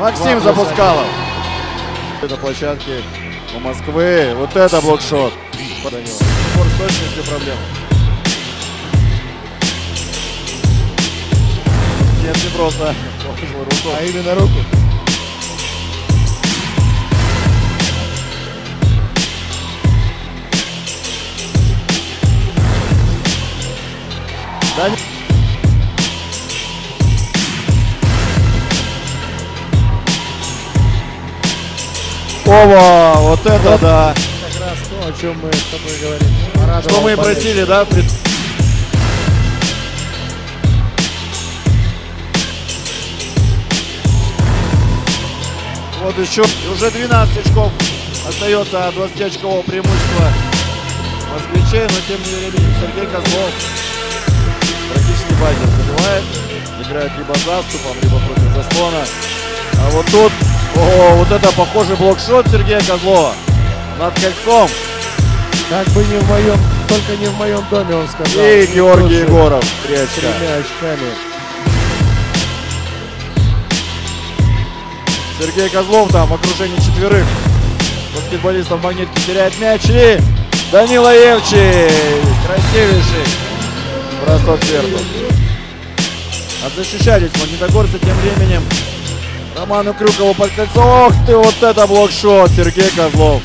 Максим Запускалов. Это площадки у Москвы. Вот это блокшот. Данила. Спор с точностью проблема. Нет, не просто. Положил руку. А именно руку. Да, Ова, вот это да. Как раз то, о чем мы с тобой говорим. Порадовал Что мы и просили, да? пред- Вот еще. Уже 12 очков остается от 20 очкового преимущества москвичей, но тем не менее Сергей Козлов практически базер забивает. Играет либо заступом, либо против заслона. А вот тут, о, вот это похожий блокшот Сергея Козлова над кольцом. Как бы не в моем, только не в моем доме, он сказал. И Георгий Егоров. Три очка. Тремя очками. Сергей Козлов там в окружении четверых баскетболистов Магнитки теряет мяч и Данила Евчи. Красивейший бросок сверху. Отзащищались магнитогорцы тем временем. Роману Крюкову под кольцо. Ох ты, вот это блокшот Сергей Козлов.